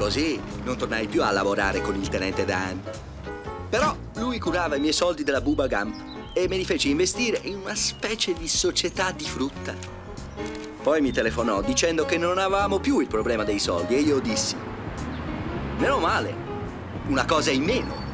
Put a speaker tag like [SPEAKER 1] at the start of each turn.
[SPEAKER 1] Così non tornai più a lavorare con il tenente Dan. Però lui curava i miei soldi della Buba Gum e me li fece investire in una specie di società di frutta. Poi mi telefonò dicendo che non avevamo più il problema dei soldi e io dissi: Meno male, una cosa in meno.